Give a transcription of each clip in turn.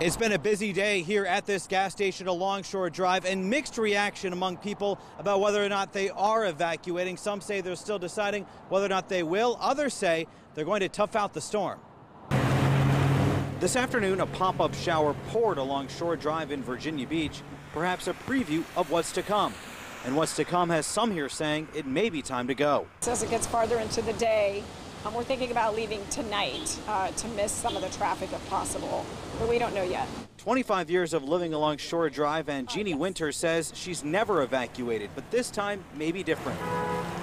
It's been a busy day here at this gas station along Shore Drive and mixed reaction among people about whether or not they are evacuating. Some say they're still deciding whether or not they will. Others say they're going to tough out the storm. This afternoon, a pop-up shower poured along Shore Drive in Virginia Beach, perhaps a preview of what's to come. And what's to come has some here saying it may be time to go. As it gets farther into the day, um, we're thinking about leaving tonight uh, to miss some of the traffic if possible, but we don't know yet. 25 years of living along Shore Drive, and Jeannie Winter says she's never evacuated, but this time may be different.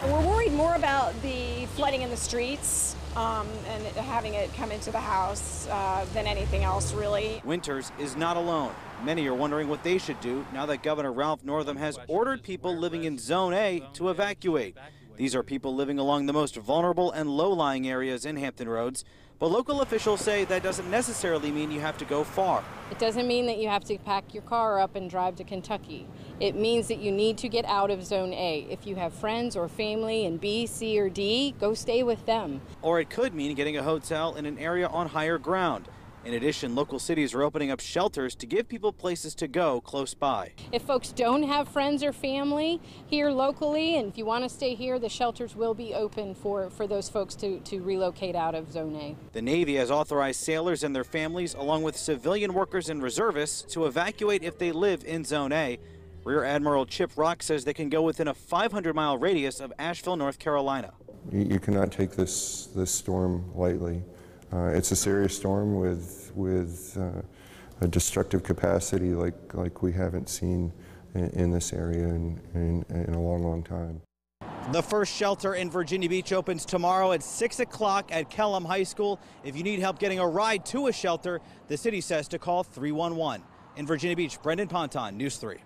We're worried more about the flooding in the streets um, and having it come into the house uh, than anything else, really. Winters is not alone. Many are wondering what they should do now that Governor Ralph Northam has ordered people living in Zone A to evacuate. These are people living along the most vulnerable and low-lying areas in Hampton Roads. But local officials say that doesn't necessarily mean you have to go far. It doesn't mean that you have to pack your car up and drive to Kentucky. It means that you need to get out of Zone A. If you have friends or family in B, C, or D, go stay with them. Or it could mean getting a hotel in an area on higher ground. In addition, local cities are opening up shelters to give people places to go close by. If folks don't have friends or family here locally, and if you want to stay here, the shelters will be open for, for those folks to, to relocate out of Zone A. The Navy has authorized sailors and their families, along with civilian workers and reservists, to evacuate if they live in Zone A. Rear Admiral Chip Rock says they can go within a 500 mile radius of Asheville, North Carolina. You, you cannot take this, this storm lightly. Uh, it's a serious storm with, with uh, a destructive capacity like, like we haven't seen in, in this area in, in, in a long, long time. The first shelter in Virginia Beach opens tomorrow at 6 o'clock at Kellam High School. If you need help getting a ride to a shelter, the city says to call 311. In Virginia Beach, Brendan Ponton, News 3.